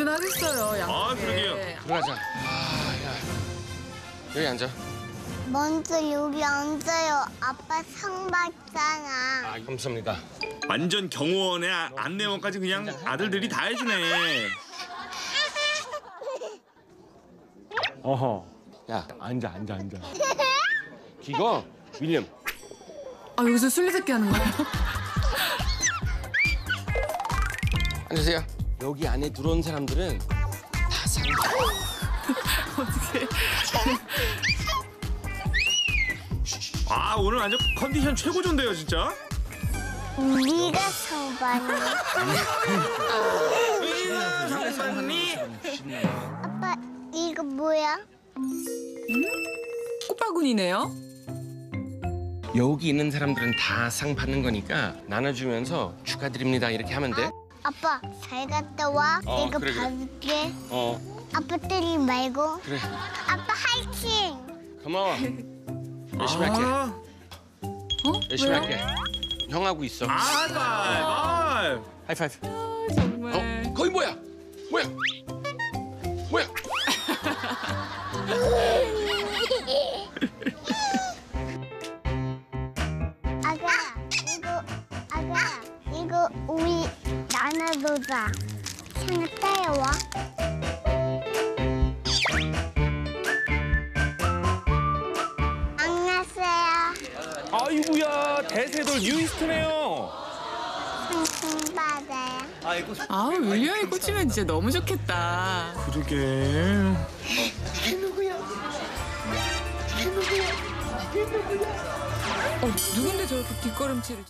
든든하겠어요. 양쪽에. 아, 그러게요. 들어가자. 아, 야. 여기 앉아. 먼저 여기 앉아요. 아빠 상 받잖아. 아, 감사합니다. 완전 경호원의 아- 안내원까지 그냥 아들들이 다 해주네. 어허. 야, 앉아, 앉아, 앉아. 기거, 윌리엄. 아 여기서 술래잡기 하는 거야? 앉으세요. 여기 안에 들어온 사람들은 다 상. 어떻게? 아 오늘 완전 컨디션 최고 좋은데요 진짜. 네가 상 받니? 아빠 이거 뭐야? 꽃바구니네요. 여기 있는 사람들은 다 상 받는 거니까 나눠주면서 축하드립니다 이렇게 하면 돼. 아빠 잘 갔다 와. 어, 이거 그래, 그래. 받을게. 어, 아빠 때리지 말고. 그래. 아빠 화이팅! 고마워. 열심히 할게. 아, 어? 열심히 왜요? 할게. 형하고 있어. 아, 하이파이브. 하이파이브. 아, 정말. 어, 거기 뭐야? 뭐야? 뭐야? 이거 우리 나눠보자. 상을 따라와. 안녕하세요. 아이고야 대세돌 뉴이스트네요. 상품 받아요. 아 윌리엄이 꽂히면 진짜 너무 좋겠다. 그러게. 어 누군데 저렇게 뒷걸음질을?